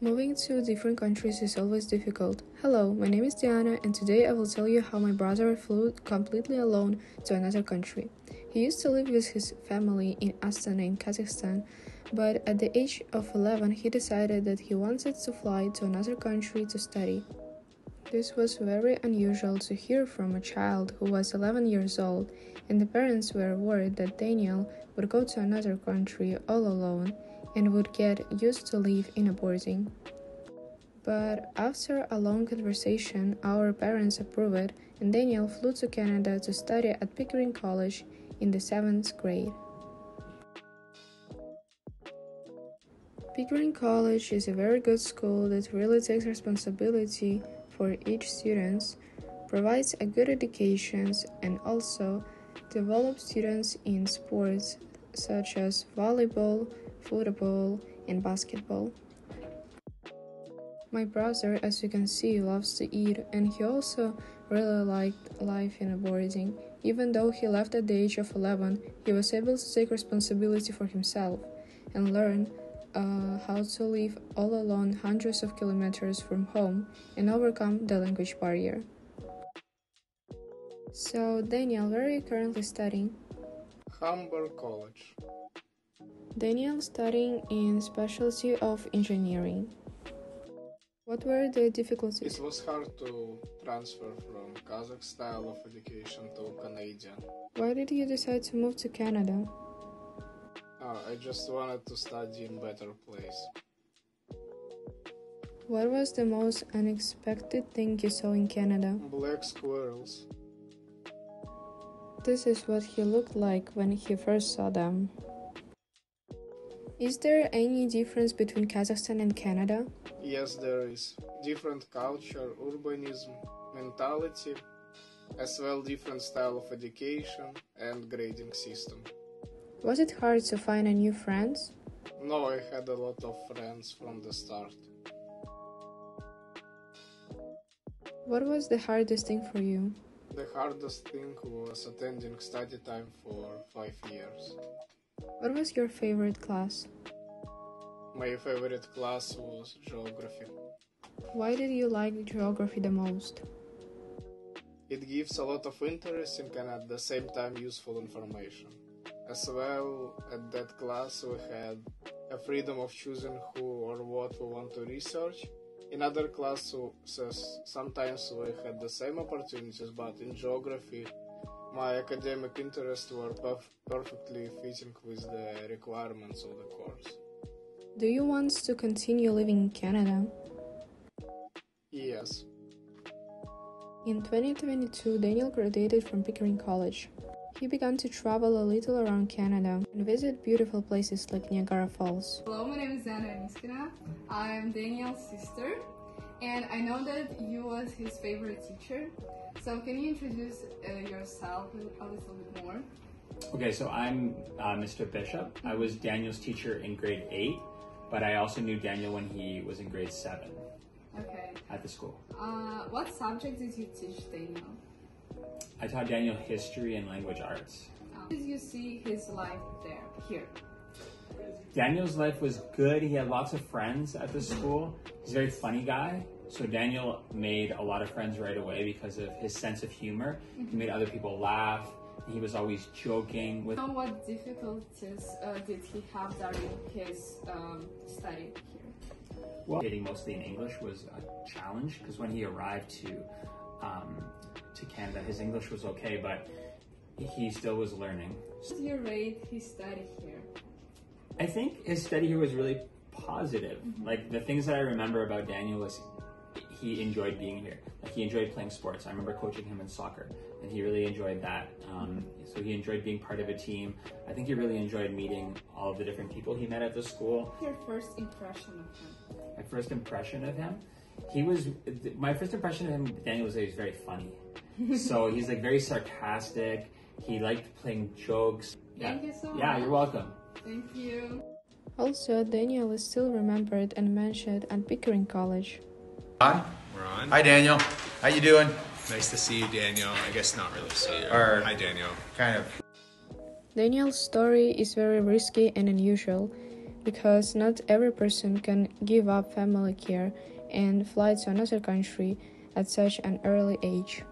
Moving to different countries is always difficult. Hello, my name is Diana, and today I will tell you how my brother flew completely alone to another country. He used to live with his family in Astana in Kazakhstan, but at the age of 11 he decided that he wanted to fly to another country to study. This was very unusual to hear from a child who was 11 years old, and the parents were worried that Daniel would go to another country all alone and would get used to live in a boarding. But after a long conversation, our parents approved, and Daniel flew to Canada to study at Pickering College in the seventh grade. Pickering College is a very good school that really takes responsibility for each student, provides a good education, and also develops students in sports such as volleyball, football, and basketball. My brother, as you can see, loves to eat, and he also really liked life in a boarding. Even though he left at the age of 11, he was able to take responsibility for himself and learn uh, how to live all alone hundreds of kilometers from home and overcome the language barrier. So, Daniel, where are you currently studying? Humber College. Daniel studying in specialty of engineering. What were the difficulties? It was hard to transfer from Kazakh style of education to Canadian. Why did you decide to move to Canada? Uh, I just wanted to study in better place. What was the most unexpected thing you saw in Canada? Black squirrels. This is what he looked like when he first saw them. Is there any difference between Kazakhstan and Canada? Yes, there is. Different culture, urbanism, mentality, as well different style of education and grading system. Was it hard to find a new friends? No, I had a lot of friends from the start. What was the hardest thing for you? The hardest thing was attending study time for five years. What was your favorite class? My favorite class was geography. Why did you like geography the most? It gives a lot of interesting and at the same time useful information. As well, at that class we had a freedom of choosing who or what we want to research. In other classes, sometimes we had the same opportunities, but in geography, my academic interests were perf- perfectly fitting with the requirements of the course. Do you want to continue living in Canada? Yes. In 2022, Daniel graduated from Pickering College. He began to travel a little around Canada and visit beautiful places like Niagara Falls. Hello, my name is Diana Aniskina. I am Daniel's sister, and I know that you was his favorite teacher. So can you introduce uh, yourself a little bit more? Okay, so I'm uh, Mr. Bishop. I was Daniel's teacher in grade eight, but I also knew Daniel when he was in grade seven Okay. at the school. Uh, what subject did you teach Daniel? I taught Daniel history and language arts. How did you see his life there, here? Daniel's life was good. He had lots of friends at the school. He's a very funny guy. So Daniel made a lot of friends right away because of his sense of humor. He made other people laugh. He was always joking with. Know what difficulties uh, did he have during his um, study here? Well, dating mostly in English was a challenge because when he arrived to um, to Canada, his English was okay, but he still was learning. What did you rate his study here? I think his study here was really positive. Like the things that I remember about Daniel was he enjoyed being here. Like he enjoyed playing sports. I remember coaching him in soccer, and he really enjoyed that. Um, so he enjoyed being part of a team. I think he really enjoyed meeting all of the different people he met at the school. Your first impression of him? My first impression of him, he was my first impression of him. Daniel was that he was very funny. so he's like very sarcastic. He liked playing jokes. Thank yeah. you so Yeah, much. you're welcome. Thank you. Also, Daniel is still remembered and mentioned at Pickering College. On? We're on. Hi, Daniel. How you doing? Nice to see you, Daniel. I guess not really see you. Or- Hi, Daniel. Kind of. Daniel's story is very risky and unusual because not every person can give up family care and fly to another country at such an early age.